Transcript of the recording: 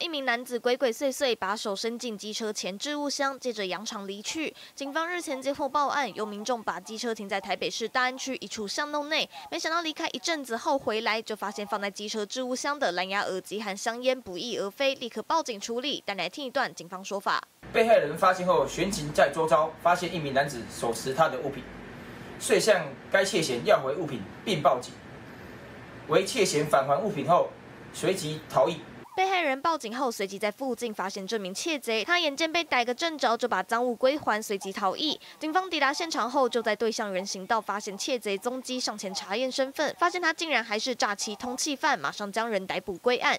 一名男子鬼鬼祟祟把手伸进机车前置物箱，接着扬长离去。警方日前接获报案，有民众把机车停在台北市大安区一处巷弄内，没想到离开一阵子后回来，就发现放在机车置物箱的蓝牙耳机和香烟不翼而飞，立刻报警处理。但来听一段警方说法：被害人发现后，巡警在周遭发现一名男子手持他的物品，遂向该窃嫌要回物品，并报警。为窃嫌返还物品后，随即逃逸。被害人报警后，随即在附近发现这名窃贼，他眼见被逮个正着，就把赃物归还，随即逃逸。警方抵达现场后，就在对向人行道发现窃贼踪迹，上前查验身份，发现他竟然还是诈欺通缉犯，马上将人逮捕归案。